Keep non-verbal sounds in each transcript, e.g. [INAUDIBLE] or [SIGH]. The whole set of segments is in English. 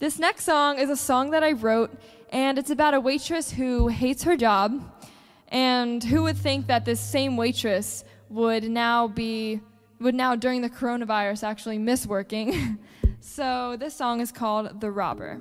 This next song is a song that I wrote, and it's about a waitress who hates her job. And who would think that this same waitress would now be, would now during the coronavirus actually miss working? [LAUGHS] so this song is called The Robber.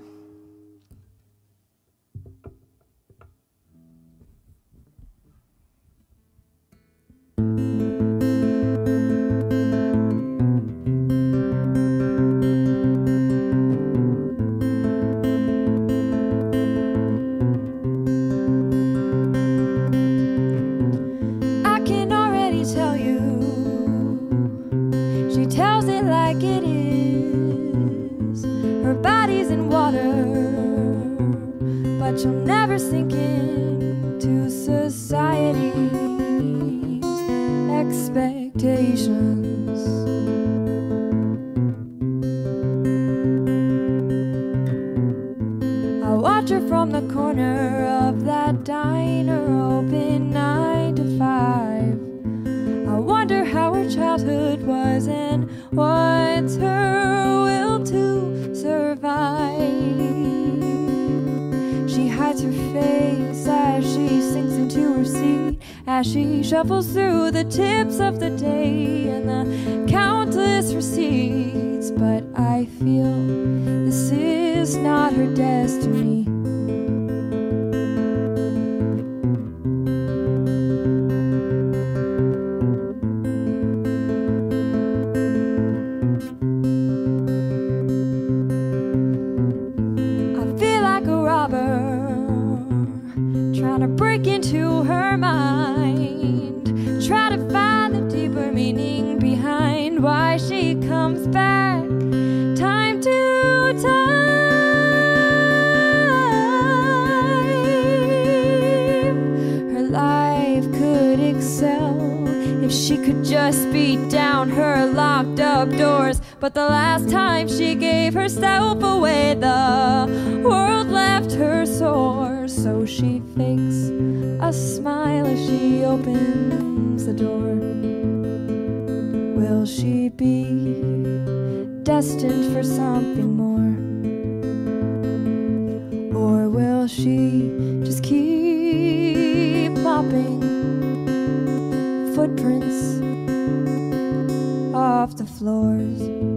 Like it is. Her body's in water, but she'll never sink into society's expectations. I watch her from the corner of that diner open nine to five. What's her will to survive. She hides her face as she sinks into her seat, as she shuffles through the tips of the day and the countless receipts. But I feel this is not her destiny. Into her mind, try to find the deeper meaning behind why she comes back time to time. Her life could excel if she could just beat down her locked up doors. But the last time she gave herself away, the world left her sore. So she fakes a smile as she opens the door. Will she be destined for something more? Or will she just keep mopping footprints off the floors?